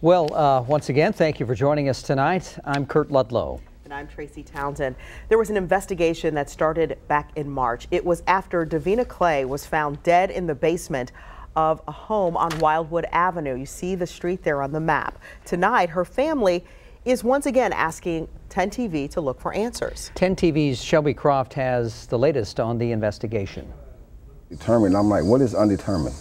Well, uh, once again, thank you for joining us tonight. I'm Kurt Ludlow. And I'm Tracy Townsend. There was an investigation that started back in March. It was after Davina Clay was found dead in the basement of a home on Wildwood Avenue. You see the street there on the map. Tonight, her family is once again asking 10 TV to look for answers. 10 TV's Shelby Croft has the latest on the investigation. Determined, I'm like, what is undetermined?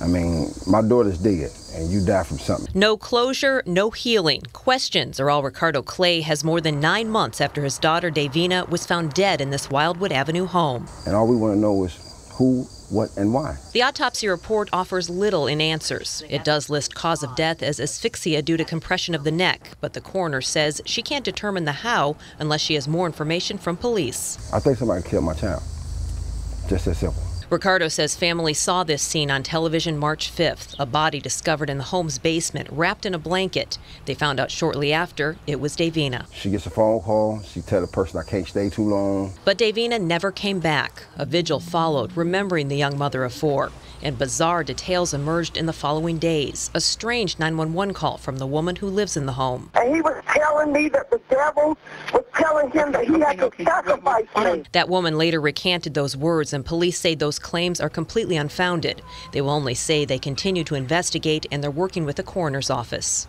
I mean, my daughter's dead, and you die from something. No closure, no healing. Questions are all Ricardo Clay has more than nine months after his daughter Davina was found dead in this Wildwood Avenue home. And all we want to know is who, what, and why. The autopsy report offers little in answers. It does list cause of death as asphyxia due to compression of the neck, but the coroner says she can't determine the how unless she has more information from police. I think somebody killed my child. Just that simple. Ricardo says family saw this scene on television March 5th, a body discovered in the home's basement wrapped in a blanket. They found out shortly after it was Davina. She gets a phone call. She tell the person I can't stay too long. But Davina never came back. A vigil followed, remembering the young mother of four. And bizarre details emerged in the following days. A strange 911 call from the woman who lives in the home. And he was telling me that the devil was telling him that he had to sacrifice me. That woman later recanted those words, and police say those claims are completely unfounded. They will only say they continue to investigate and they're working with the coroner's office.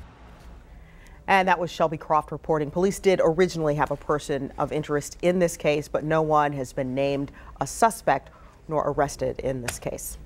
And that was Shelby Croft reporting. Police did originally have a person of interest in this case, but no one has been named a suspect nor arrested in this case.